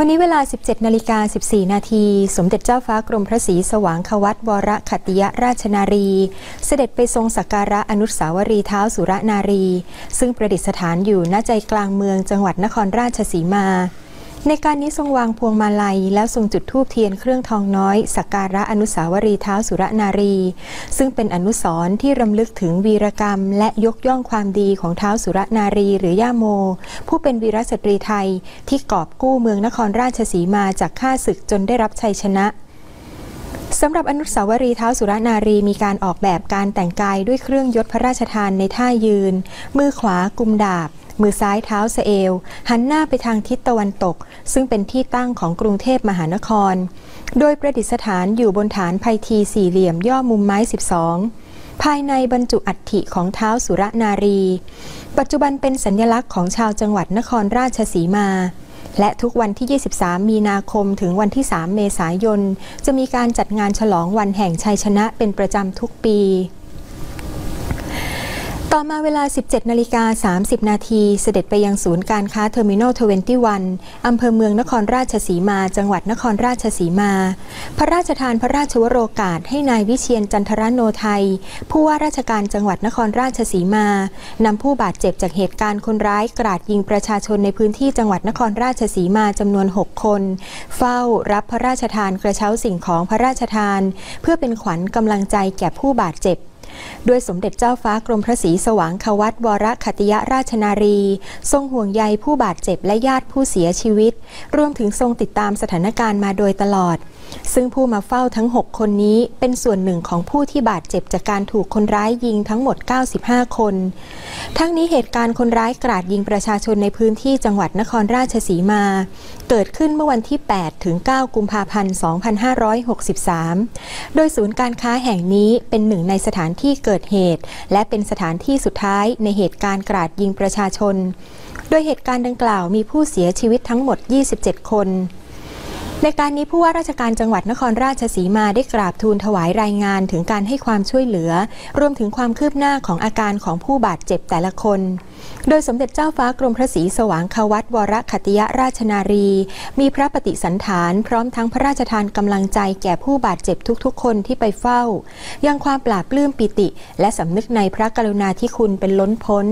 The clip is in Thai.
วันนี้เวลา 17นาฬิกา14 นาที สมเด็จเจ้าฟ้ากรมพระศรีสว่างควัตวรขัตติยราชนารี เสด็จไปทรงสักการะอนุสาวรีย์เท้าสุรนารี ซึ่งประดิษฐานอยู่ณใจกลางเมืองจังหวัดนครราชสีมา ในการนี้ทรงวางพวงมาลัย แล้วทรงจุดธูปเทียนเครื่องทองน้อยสักการะอนุสาวรีย์เท้าสุรนารี ซึ่งเป็นอนุสรณ์ที่รำลึกถึงวีรกรรม และยกย่องความดีของเท้าสุรนารี หรือย่าโม ผู้เป็นวีรสตรีไทยที่กอบกู้เมืองนครราชสีมาจากข้าศึกจนได้รับชัยชนะสำหรับอนุสาวรีย์ท้าวสุรนารีมีการออกแบบการแต่งกายด้วยเครื่องยศพระราชทานในท่ายืน มือขวากุมดาบ มือซ้ายเท้าสะเอวหันหน้าไปทางทิศตะวันตก ซึ่งเป็นที่ตั้งของกรุงเทพมหานคร โดยประดิษฐานอยู่บนฐานไพทีสี่เหลี่ยมย่อมุมไม้ 12 ภายในบรรจุอัฐิของท้าวสุรนารี ปัจจุบันเป็นสัญลักษณ์ของชาวจังหวัดนครราชสีมาและทุกวันที่ 23 มีนาคมถึงวันที่ 3 เมษายน จะมีการจัดงานฉลองวันแห่งชัยชนะเป็นประจำทุกปี ต่อมาเวลา 17 นาฬิกา 30 นาทีเสด็จไปยังศูนย์การค้าเทอร์มินอล 21 อำเภอเมืองนครราชสีมา จังหวัดนครราชสีมา พระราชทานพระราชวโรกาสให้นายวิเชียร จันทรโณทัย ผู้ว่าราชการจังหวัดนครราชสีมา นำผู้บาดเจ็บจากเหตุการณ์คนร้ายกราดยิงประชาชนในพื้นที่จังหวัดนครราชสีมาจำนวน 6 คน เฝ้ารับพระราชทานกระเช้าสิ่งของพระราชทาน เพื่อเป็นขวัญกำลังใจแก่ผู้บาดเจ็บ ด้วยสมเด็จเจ้าฟ้ากรมพระศรีสว่างควัตวรขัตติยราชนารี ทรงห่วงใยผู้บาดเจ็บและญาติผู้เสียชีวิต รวมถึงทรงติดตามสถานการณ์มาโดยตลอด ซึ่งผู้มาเฝ้าทั้ง 6 คนนี้เป็นส่วนหนึ่งของผู้ที่บาดเจ็บจากการถูกคนร้ายยิงทั้งหมด 95 คน ทั้งนี้เหตุการณ์คนร้ายกราดยิงประชาชนในพื้นที่จังหวัดนครราชสีมา เกิดขึ้นเมื่อวันที่ 8 ถึง 9 กุมภาพันธ์ 2563 โดยศูนย์การค้าแห่งนี้เป็นหนึ่งในสถานที่ที่เกิดเหตุ และเป็นสถานที่สุดท้ายในเหตุการณ์กราดยิงประชาชน โดยเหตุการณ์ดังกล่าวมีผู้เสียชีวิตทั้งหมด 27 คน ในการนี้ผู้ว่าราชการจังหวัดนครราชสีมาได้กราบทูลถวายรายงานถึงการให้ความช่วยเหลือ รวมถึงความคืบหน้าของอาการของผู้บาดเจ็บแต่ละคน โดยสมเด็จเจ้าฟ้ากรมพระศรีสว่างควัตวรขัตติยราชนารี มีพระปฏิสันฐานพร้อมทั้งพระราชทานกำลังใจแก่ผู้บาดเจ็บทุกๆ คนที่ไปเฝ้า ยังความปราบปลื้มปิติ และสำนึกในพระกรุณาธิคุณเป็นล้นพ้น